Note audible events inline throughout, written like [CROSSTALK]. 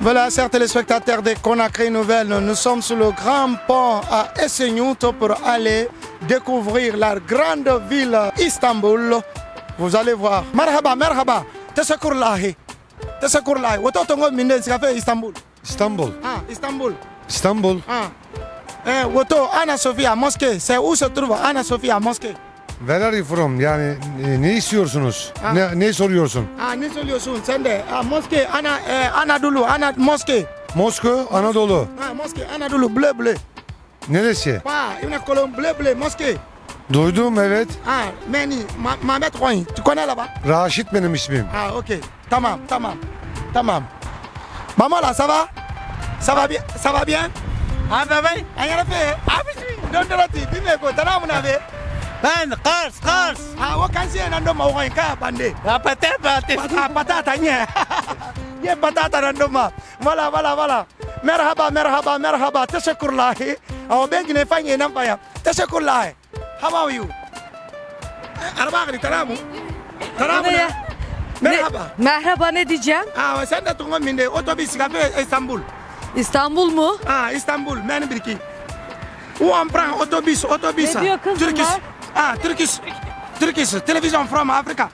Voilà, chers téléspectateurs de Conakry Nouvelle, nous sommes sur le grand pont à Essenyut pour aller découvrir la grande ville Istanbul. Vous allez voir. Marhaba, marhaba. Teşekkürler. Teşekkürler. Woto tongo minde sikafe Istanbul. İstanbul. Ah, Istanbul. İstanbul. Ah. Eh, Woto Anna Sofia Mosque. C'est où se trouve Anna Sofia Mosque? Where are you from? Yani e, ne istiyorsunuz? Ah. Ne, ne soruyorsun? Ha, ne soruyorsun? Sen de ah, ha, moske, ana, e, Anadolu, ana, moske. Moskova, Anadolu. Ha, moske, Anadolu, ble ble. Neresi? Pa, une colonne ble ble, moske. Duydum evet. Ha, beni Ma Mehmet Koyun. Tu connais là-bas? Raşit benim ismim. Ha, okey. Tamam, tamam. Tamam. Maman là, ça va? Ça va bien? Ça va bien? Ha, ça va? Ha, yarafe. Abi, dondorati, bime ko, tanamuna be. Ben, kars, kars. Ah, sih siya nandun maukay ka, pandi. Ah, pati, pati. Ah, patata niya. Ye, patata nando ma. Wala, wala, wala. Merhaba, merhaba, merhaba. Tashakur lahi. Ah, Awa bengi na ifanye nampaya. Tashakur lahi. How are you? Araba ka Teramu taramu. Taramu na. Ya? Merhaba. Merhaba ne diyeceğim? Aa, ah, sen de tuğum bindi. Otobüs kafe İstanbul. İstanbul mu? Ah, İstanbul. Ben bir ki? O an otobis, otobüs, otobüs. Ne diyor kız Türkis. Ha Turkish. Turkish televizyon from Afrika.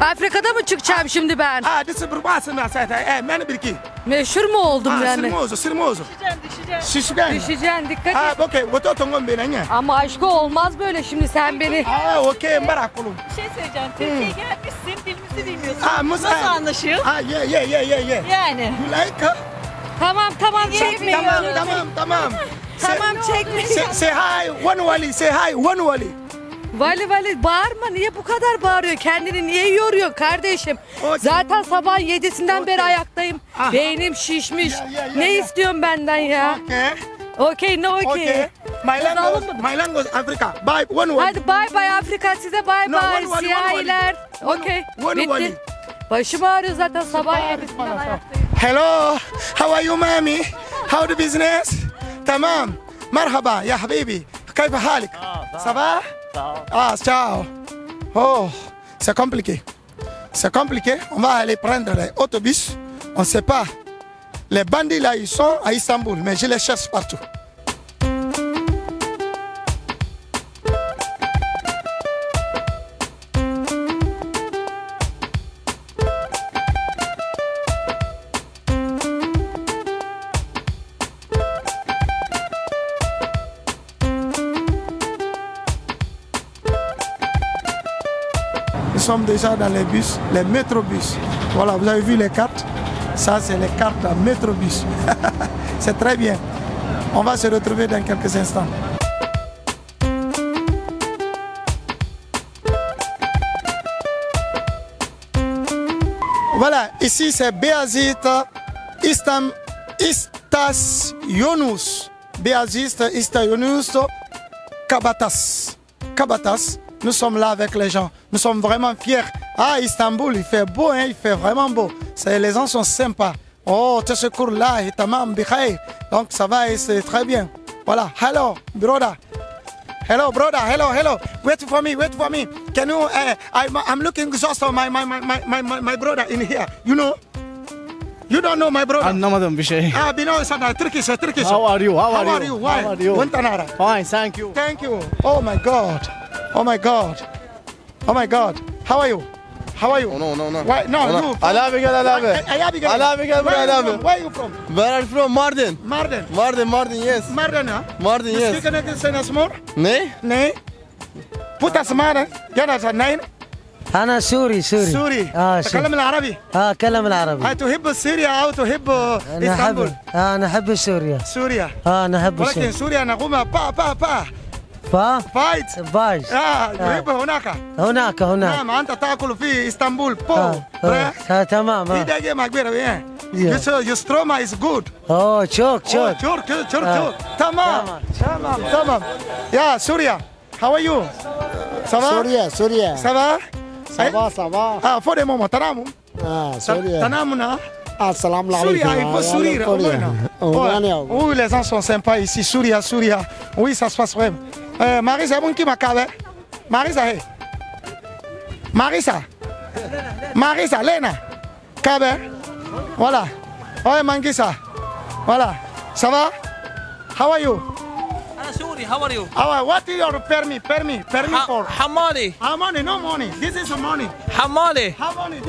Afrika'da mı çıkacağım şimdi ben? Ha disi eh, bir basın asayta. E beni bir ki. Meşhur mu oldum Ha yani? sirmozu sirmozu. Düşeceksin düşeceksin. Şişken. Düşeceksin dikkat et. Ha et. okey. Voto tongon beni ne? Ama aşkı olmaz böyle şimdi sen beni. Ha okey merak olun. Bir şey söyleyeceğim. Türkiye'ye hmm. gelmişsin dilimizi bilmiyorsun. Ha, Musa- Nasıl anlaşıyor? Ha ye ye ye ye ye. Yani. You like her? Tamam tamam çekme. Tamam tamam tamam. Say- Tamam çekme. Say, say hi, one wali, say hi, one wali. Vali vali bağırma niye bu kadar bağırıyor? Kendini niye yoruyor kardeşim? Okey. Zaten sabah yedisinden beri Okey. ayaktayım. Ah. Beynim şişmiş. Ya, ya, ya, ne ya. istiyorsun benden ya? Okay. Okey ne okey. Okay. My Yazalım language, mı? my language Africa. Bye, one wali. Hadi bay bay Afrika size bay No, bay one wali, siyahiler. one wali. Okey One- one bitti. wali. Başım ağrıyor zaten sabah yedisinden ayaktayım. Hello, how are you, mami? How the business? Tamam. Marhaba, ya habibi. كيف حالك؟ Ça Ah, ciao. Oh, c'est compliqué. C'est compliqué. On va aller prendre les autobus. On ne sait pas. Les bandits là, ils sont à Istanbul, mais je les cherche partout. Sommes déjà dans les bus, les métrobus. Voilà, vous avez vu les cartes? Ça, c'est les cartes à métrobus. [LAUGHS] c'est très bien. On va se retrouver dans quelques instants. Voilà, ici c'est Béazit Istam Istas Yonus. Béazit Istas Yonus Kabatas. Kabatas. Nous sommes là avec les gens. Nous sommes vraiment fiers. Ah, Istanbul, il fait beau, hein, il fait vraiment beau. Les gens sont sympas. Oh, tu secours là, et tamam, bikhair. Donc ça va et c'est très bien. Voilà. Hello, brother. Hello, brother. Hello, hello. Wait for me. Wait for me. Can you? Uh, I'm, I'm looking just for my, my, my, my, my, my brother in here. You know? You don't know my brother? Anlamadım bir şey. Ah, bino sana Turkish, Turkish. How are you? How are How you? are you? Why? How are you? Fine, thank you. Thank you. Oh my God. Oh my God. Oh my God. How are you? How are you? Why? No, Ona. you. Ali abi gel Ali abi. Ali abi gel. Ali abi gel buraya Where Ali you from? Where you from? Where are you from? Mardin. Mardin. Mardin, Mardin, yes. Mardin, ha? Mardin, You yes. speak anything sense more? Ne? Nee. Put us Mardin. Get us a nine. أنا سوري سوري سوري. آه. تكلم العربي. آه كلام العربي هل تحب سوريا أو تحب أنا؟ أحب آه أنا أحب سوريا سوريا. آه أنا أحب ولكن سوريا سوريا نقوم با با با فا فايت. بايش آه يحب هناك. هناك هناك نعم أنت تأكل في إسطنبول بو. آه آه آه تمام في آه. دقيقة ما كبيرة bien. Yeah. Your, so- your stroma is good. أوه شوك Oh, شوك sure, sure, sure, Ah. sure. تمام تمام تمام يا سوريا how are you ça va سوريا سوريا ça va صباح صباح ah faut des moments تناموا اه سوريا تنامنا Souria, il faut sourire. Oui, les gens sont sympas ici. Souria, Souria. Oui, ça se passe vraiment. Euh, Marisa, bon qui m'a Marisa, hey. Marisa. Marisa, Lena. Kabe. Voilà. Ouais, Mangisa. Voilà. Ça va? How are you? Ah, Sorry, how are you? Ah how, what is your permit? Permit, permit for? How money? How money? No money. This is money. حمالي. حمالي.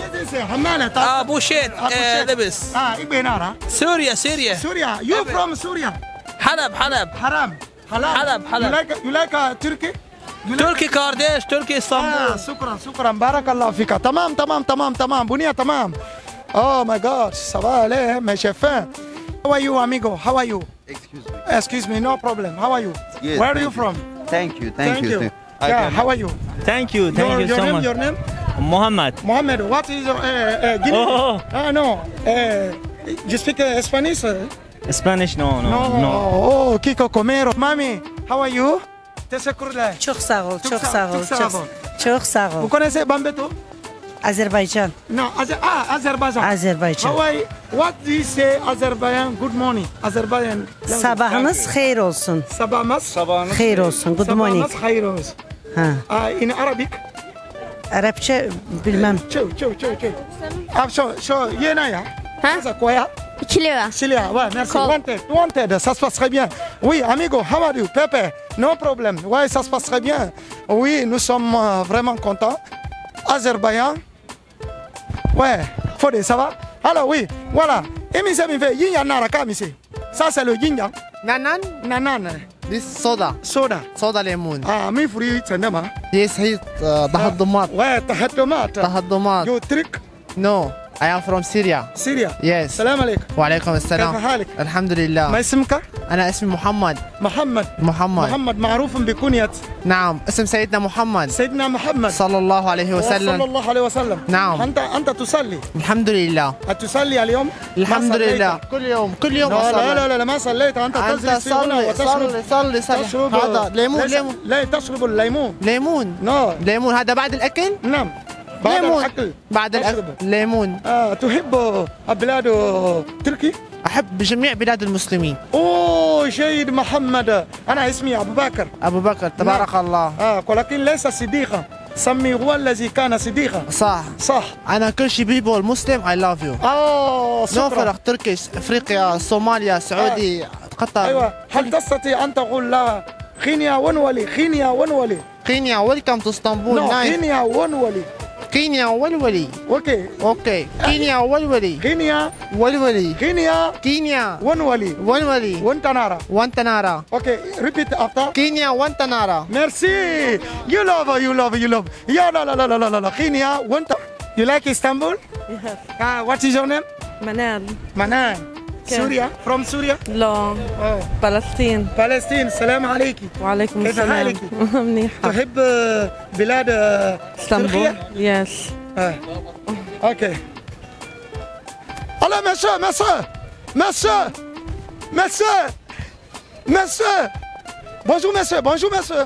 حمالي. آه، أبو شيت آه، لبس. آه إيه سوريا سوريا. سوريا. يو فروم سوريا. حلب حلب. حرام. حلب حلب. حلب يو لايك تركي تركي كارديش تركي إسطنبول. آه شكرا شكرا. بارك الله فيك. تمام تمام تمام تمام. بنية تمام. Oh اوه ماي جاد صباح عليه ما شفان How are you, amigo? How are you? Excuse me. Excuse me, no problem. How are you? Yes, Where are you, you. Thank you, thank, thank you. you. Yeah, how are you? Thank you, thank your, you your so name, much. Your name? Mohamed. Mohamed, what is your uh, Guinea? Oh. Ah, no. you speak Spanish? Spanish, no, no, no. no. Oh, Kiko Comero. Mommy, how are you? تشكر لله تشوخ ساغل تشوخ ah, Azerbaijan. Azerbaijan. Hawaii, what do you say Azerbaijan? Good morning. Azerbaijan. Sabahınız hayır olsun. Sabahınız. Sabahınız. Hayır olsun. Good morning. Sabahınız hayır olsun. Ha. Uh, in Arabic. Arapça bilmem. Çöv çöv çöv çöv. Ab şu şu yena ya? Ça quoi ya? Kiliva. Cilia, ouais, merci. Cool. Wanted, wanted, ça se passe très bien. Oui, amigo, how are you? Pepe, no problem. Ouais, ça se passe très bien. Oui, nous sommes euh, vraiment contents. Azerbaïdjan. Ouais, Fodé, ça va? Alors oui, voilà. Et mes amis, yin yang nara ka ici. Ça c'est le yin yang. Nanan, Nanan, ديس صودا صودا صودا ليمون آه مي فري تنما ديس هي طه واه طه الضماط يو تريك نو اي ام فروم سيريا سيريا يس سلام عليكم وعليكم كيف السلام. حالك؟ الحمد ما لله. اسمك؟ أنا اسمي محمد. محمد. محمد. محمد معروف بكنية نعم، اسم سيدنا محمد سيدنا محمد صلى الله عليه صلى وسلم. الله عليه وسلم نعم. أنت أنت تصلي الحمد لله. أتصلي اليوم؟ ما الحمد. لله. كل يوم كل يوم لا لا أصلي. لا لا, لا ما صليت أنت أنت تجلس هنا صلي وتشرب صلي صلي صلي. تشرب هذا ليمون ليمون لا تشرب الليمون ليمون نو ليمون هذا بعد الأكل؟ نعم بعد ليمون. الأكل. بعد الأكل. ليمون. آه تحب بلاد تركي؟ أحب جميع بلاد المسلمين. أوه شهيد محمد. أنا اسمي أبو بكر. أبو بكر تبارك الله. آه ولكن ليس صديقا. سمي هو الذي كان صديقا. صح. صح. أنا كل شيء بيبول مسلم I love you. آه نو شكرا. فرق تركيش أفريقيا صوماليا سعودي قطر. أيوه. هل تستطيع أن تقول لها خينيا ونولي خينيا ونولي. كينيا ويلكم تو اسطنبول نايس خينيا ونولي. Kenya Walwali. Okay. Okay. Kenya Walwali. Kenya Walwali. Kenya Kenya Wanwali. Walwali. Wantanara. Wantanara. Okay, repeat after. Kenya Wantanara. Merci. You love you love you love. Her. Yeah, la la la la la la. Kenya Wantanara. You like Istanbul? Yes. Uh, what is your name? Manan. Manan. منان سوريا فروم سوريا لا فلسطين فلسطين السلام عليكم وعليكم كيف السلام حالك؟ منيحة تحب بلاد اسطنبول تركيا؟ يس Ah. Ok. Alors, monsieur, monsieur, monsieur, monsieur, monsieur. Bonjour, monsieur, bonjour, monsieur.